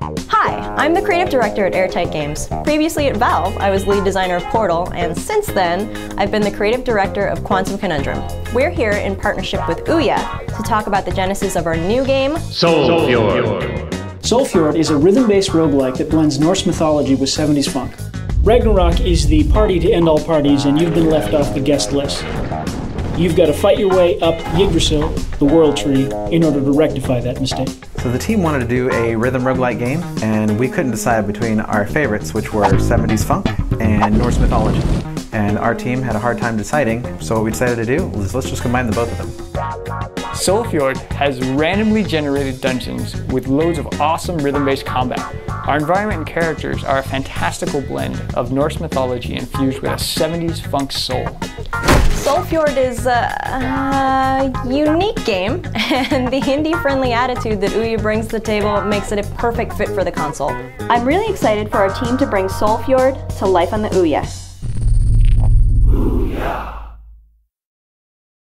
Hi, I'm the creative director at Airtight Games. Previously at Valve, I was lead designer of Portal, and since then, I've been the creative director of Quantum Conundrum. We're here in partnership with Ouya to talk about the genesis of our new game, Soul Fjord. Soulfjord is a rhythm-based roguelike that blends Norse mythology with 70s funk. Ragnarok is the party to end all parties, and you've been left off the guest list. You've got to fight your way up Yggdrasil, the world tree, in order to rectify that mistake. So the team wanted to do a rhythm roguelike game, and we couldn't decide between our favorites, which were 70s funk and Norse mythology. And our team had a hard time deciding, so what we decided to do was let's just combine the both of them. Soul Fjord has randomly generated dungeons with loads of awesome rhythm-based combat. Our environment and characters are a fantastical blend of Norse mythology infused with a 70s funk soul. Soul Fjord is a, a unique game, and the indie-friendly attitude that Ouya brings to the table makes it a perfect fit for the console. I'm really excited for our team to bring Soul Fjord to life on the Ouya.